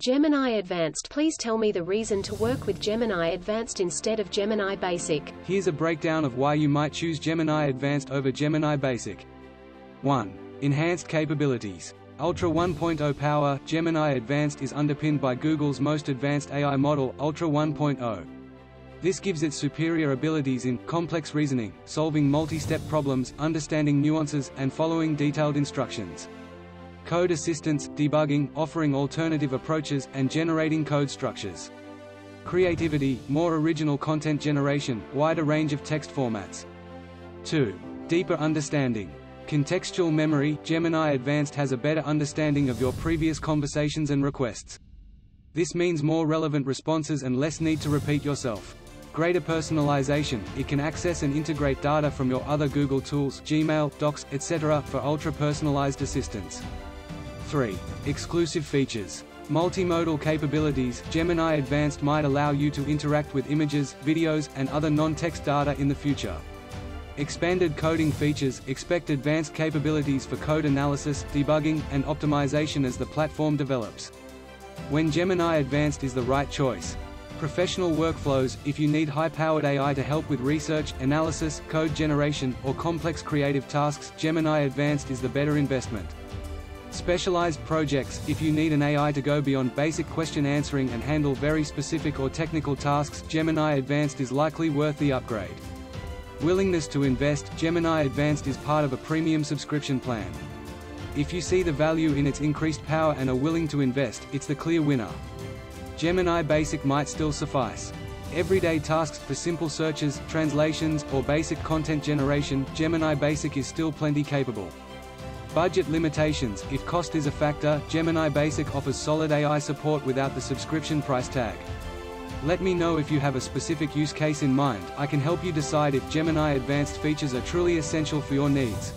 Gemini Advanced Please tell me the reason to work with Gemini Advanced instead of Gemini Basic. Here's a breakdown of why you might choose Gemini Advanced over Gemini Basic. 1. Enhanced capabilities. Ultra 1.0 power, Gemini Advanced is underpinned by Google's most advanced AI model, Ultra 1.0. This gives it superior abilities in complex reasoning, solving multi-step problems, understanding nuances, and following detailed instructions. Code assistance, debugging, offering alternative approaches, and generating code structures. Creativity, more original content generation, wider range of text formats. 2. Deeper understanding. Contextual memory, Gemini Advanced has a better understanding of your previous conversations and requests. This means more relevant responses and less need to repeat yourself. Greater personalization, it can access and integrate data from your other Google tools Gmail, Docs, etc. for ultra-personalized assistance. 3. Exclusive features. Multimodal capabilities, Gemini Advanced might allow you to interact with images, videos, and other non-text data in the future. Expanded coding features, expect advanced capabilities for code analysis, debugging, and optimization as the platform develops. When Gemini Advanced is the right choice, Professional workflows, if you need high-powered AI to help with research, analysis, code generation, or complex creative tasks, Gemini Advanced is the better investment. Specialized projects, if you need an AI to go beyond basic question answering and handle very specific or technical tasks, Gemini Advanced is likely worth the upgrade. Willingness to invest, Gemini Advanced is part of a premium subscription plan. If you see the value in its increased power and are willing to invest, it's the clear winner. Gemini Basic might still suffice. Everyday tasks for simple searches, translations, or basic content generation, Gemini Basic is still plenty capable. Budget limitations If cost is a factor, Gemini Basic offers solid AI support without the subscription price tag. Let me know if you have a specific use case in mind, I can help you decide if Gemini Advanced features are truly essential for your needs.